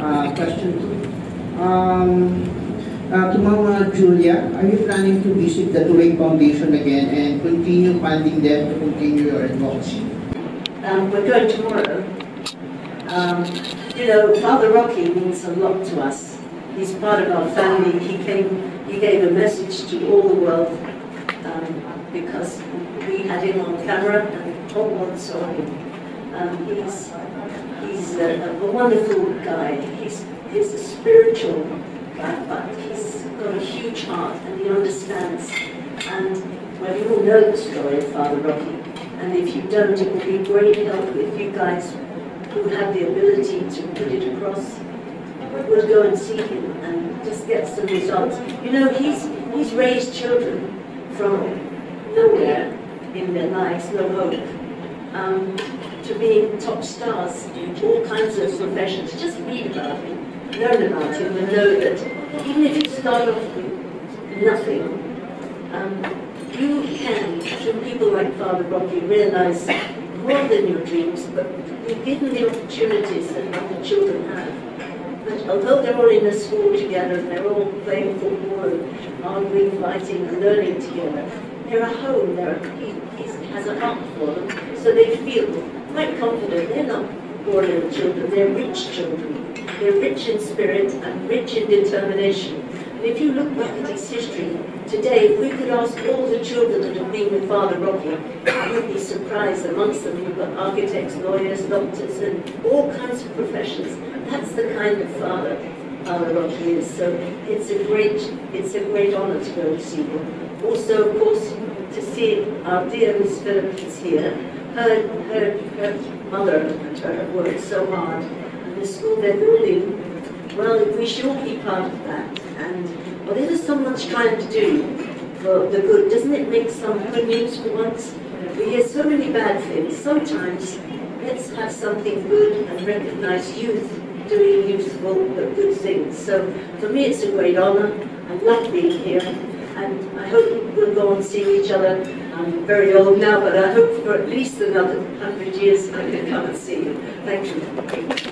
uh, question. Um, uh, to Mama Julia, are you planning to visit the Tuloy Foundation again and continue funding them to continue your advocacy? Um, we're going tomorrow. Um, you know, Father Rocky means a lot to us. He's part of our family. He came, he gave a message to all the world um, because we had him on camera and the whole world saw him. Um, he's he's a, a wonderful guy. He's, he's a spiritual guy, but he's got a huge heart and he understands. And well, you all know the story of Father Rocky. And if you don't, it will be great help if you guys who have the ability to put it across would go and see him and just get some results. You know, he's he's raised children from nowhere in their lives, no hope, um, to being top stars in all kinds of professions. Just read about him, learn about him, and know that even if you start off with nothing, um, you can, through people like Father Rocky, realize more than your dreams, but you're given the opportunities that other children have. But although they're all in a school together and they're all playing football and arguing, fighting and learning together, they're a home, they're, he, he has a heart for them, so they feel quite confident. They're not ordinary children, they're rich children. They're rich in spirit and rich in determination. And if you look back at his history, today, if we could ask all the children that have been with Father Rocky, you'd be surprised amongst them. You've got architects, lawyers, doctors, and all kinds of professions. That's the kind of father Father Rocky is. So it's a great, it's a great honor to go to see him. Also, of course, to see our dear Miss Philippines here. Her, her, her mother and her worked so hard. And the school they're building, well, we should all be part of that. And whatever someone's trying to do for the good, doesn't it make some good news for once? We hear so many bad things. Sometimes let's have something good and recognize youth doing useful but good things. So for me it's a great honor. I love being here and I hope we'll go on seeing each other. I'm very old now, but I hope for at least another hundred years I can come and see you. Thank you.